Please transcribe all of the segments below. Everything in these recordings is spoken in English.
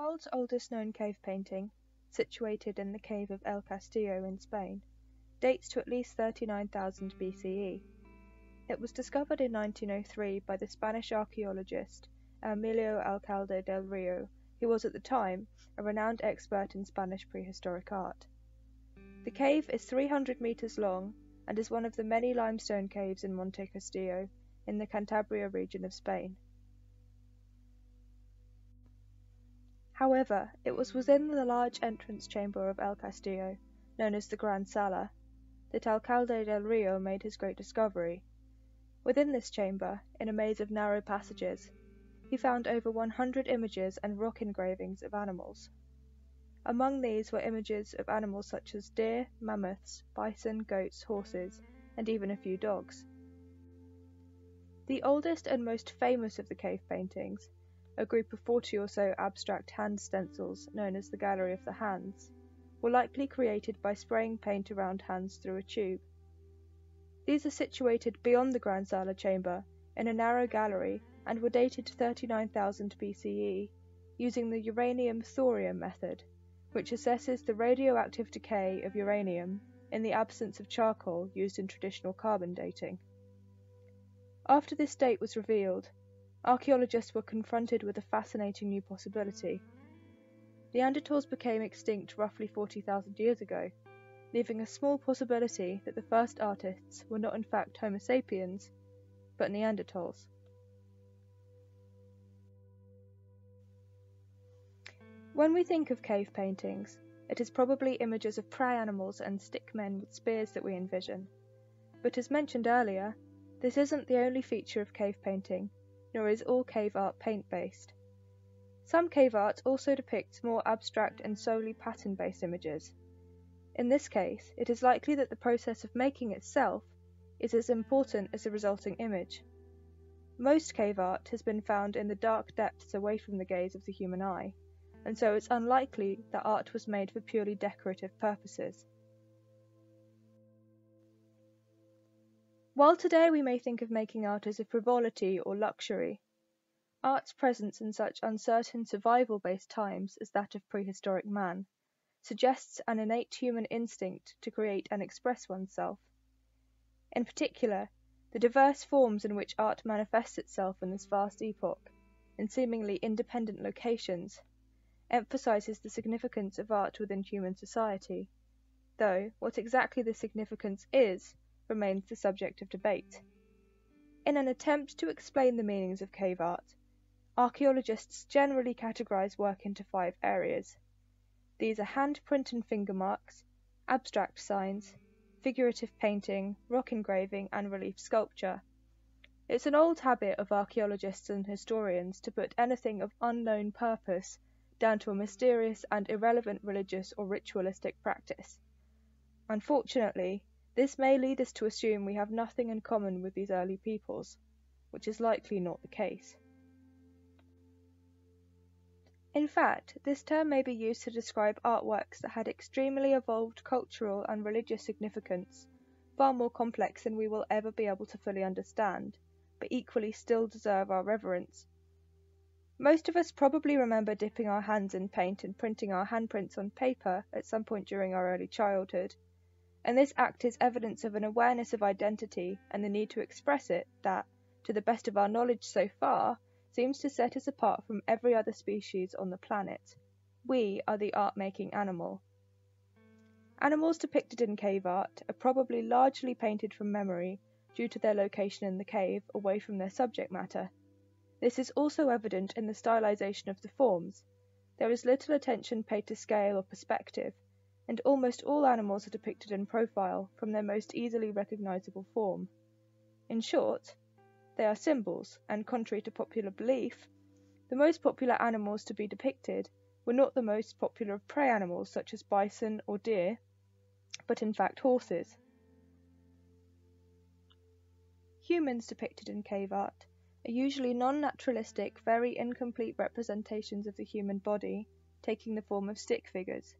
world's oldest known cave painting, situated in the cave of El Castillo in Spain, dates to at least 39,000 BCE. It was discovered in 1903 by the Spanish archaeologist Emilio Alcalde del Rio, who was at the time a renowned expert in Spanish prehistoric art. The cave is 300 meters long and is one of the many limestone caves in Monte Castillo in the Cantabria region of Spain. However, it was within the large entrance chamber of El Castillo, known as the Grand Sala, that Alcalde del Rio made his great discovery. Within this chamber, in a maze of narrow passages, he found over 100 images and rock engravings of animals. Among these were images of animals such as deer, mammoths, bison, goats, horses, and even a few dogs. The oldest and most famous of the cave paintings a group of forty or so abstract hand stencils known as the Gallery of the Hands, were likely created by spraying paint around hands through a tube. These are situated beyond the Grand Sala chamber in a narrow gallery and were dated to 39,000 BCE using the uranium thorium method, which assesses the radioactive decay of uranium in the absence of charcoal used in traditional carbon dating. After this date was revealed, archaeologists were confronted with a fascinating new possibility. Neanderthals became extinct roughly 40,000 years ago, leaving a small possibility that the first artists were not in fact Homo sapiens, but Neanderthals. When we think of cave paintings, it is probably images of prey animals and stick men with spears that we envision. But as mentioned earlier, this isn't the only feature of cave painting nor is all cave art paint-based. Some cave art also depicts more abstract and solely pattern-based images. In this case, it is likely that the process of making itself is as important as the resulting image. Most cave art has been found in the dark depths away from the gaze of the human eye, and so it's unlikely that art was made for purely decorative purposes. While today we may think of making art as a frivolity or luxury, art's presence in such uncertain survival based times as that of prehistoric man suggests an innate human instinct to create and express oneself. In particular, the diverse forms in which art manifests itself in this vast epoch, in seemingly independent locations, emphasizes the significance of art within human society, though what exactly this significance is remains the subject of debate. In an attempt to explain the meanings of cave art, archaeologists generally categorize work into five areas. These are handprint and finger marks, abstract signs, figurative painting, rock engraving, and relief sculpture. It's an old habit of archaeologists and historians to put anything of unknown purpose down to a mysterious and irrelevant religious or ritualistic practice. Unfortunately, this may lead us to assume we have nothing in common with these early peoples, which is likely not the case. In fact, this term may be used to describe artworks that had extremely evolved cultural and religious significance, far more complex than we will ever be able to fully understand, but equally still deserve our reverence. Most of us probably remember dipping our hands in paint and printing our handprints on paper at some point during our early childhood and this act is evidence of an awareness of identity and the need to express it that, to the best of our knowledge so far, seems to set us apart from every other species on the planet. We are the art making animal. Animals depicted in cave art are probably largely painted from memory due to their location in the cave away from their subject matter. This is also evident in the stylization of the forms. There is little attention paid to scale or perspective, and almost all animals are depicted in profile from their most easily recognizable form. In short, they are symbols, and contrary to popular belief, the most popular animals to be depicted were not the most popular of prey animals such as bison or deer, but in fact horses. Humans depicted in cave art are usually non naturalistic, very incomplete representations of the human body, taking the form of stick figures.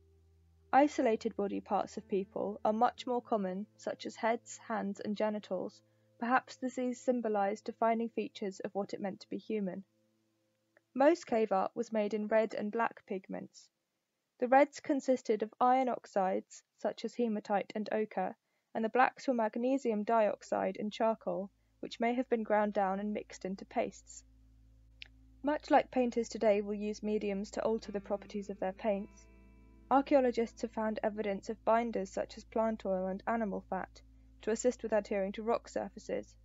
Isolated body parts of people are much more common, such as heads, hands, and genitals; perhaps these symbolise defining features of what it meant to be human. Most cave art was made in red and black pigments. The reds consisted of iron oxides, such as hematite and ochre, and the blacks were magnesium dioxide and charcoal, which may have been ground down and mixed into pastes. Much like painters today will use mediums to alter the properties of their paints, archaeologists have found evidence of binders such as plant oil and animal fat to assist with adhering to rock surfaces.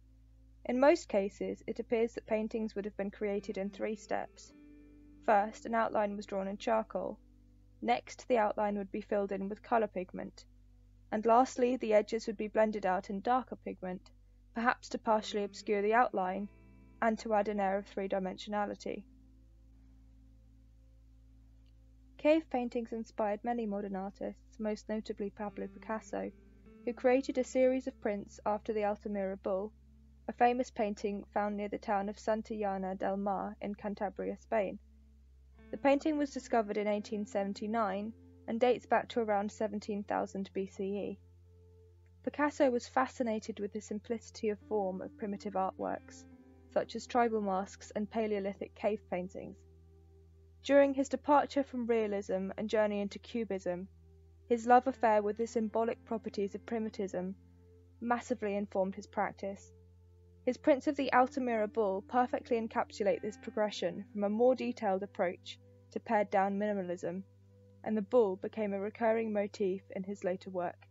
In most cases, it appears that paintings would have been created in three steps. First, an outline was drawn in charcoal. Next, the outline would be filled in with color pigment. And lastly, the edges would be blended out in darker pigment, perhaps to partially obscure the outline and to add an air of three-dimensionality. Cave paintings inspired many modern artists, most notably Pablo Picasso, who created a series of prints after the Altamira bull, a famous painting found near the town of Santillana del Mar in Cantabria, Spain. The painting was discovered in 1879 and dates back to around 17,000 BCE. Picasso was fascinated with the simplicity of form of primitive artworks such as tribal masks and Paleolithic cave paintings. During his departure from realism and journey into cubism, his love affair with the symbolic properties of primitivism massively informed his practice. His prints of the Altamira bull perfectly encapsulate this progression from a more detailed approach to pared down minimalism, and the bull became a recurring motif in his later work.